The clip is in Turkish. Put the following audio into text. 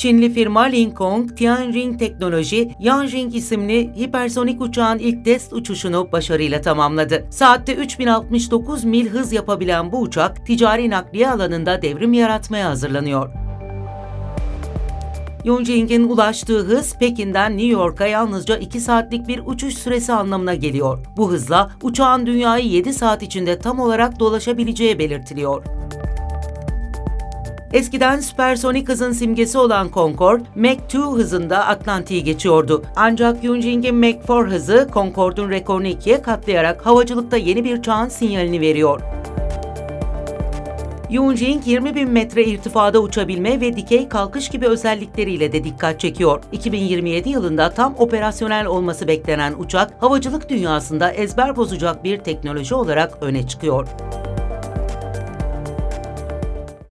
Çinli firma Lincoln, Tianjin Teknoloji, Yanjing isimli hipersonik uçağın ilk test uçuşunu başarıyla tamamladı. Saatte 3069 mil hız yapabilen bu uçak, ticari nakliye alanında devrim yaratmaya hazırlanıyor. Yonjing'in ulaştığı hız Pekin'den New York'a yalnızca 2 saatlik bir uçuş süresi anlamına geliyor. Bu hızla uçağın dünyayı 7 saat içinde tam olarak dolaşabileceği belirtiliyor. Eskiden süpersonik hızın simgesi olan Concorde, Mach 2 hızında Atlantik'i geçiyordu. Ancak Yonjing'in Mach 4 hızı Concorde'un rekorunu ikiye katlayarak havacılıkta yeni bir çağın sinyalini veriyor. Yonjing 20 bin metre irtifada uçabilme ve dikey kalkış gibi özellikleriyle de dikkat çekiyor. 2027 yılında tam operasyonel olması beklenen uçak, havacılık dünyasında ezber bozacak bir teknoloji olarak öne çıkıyor.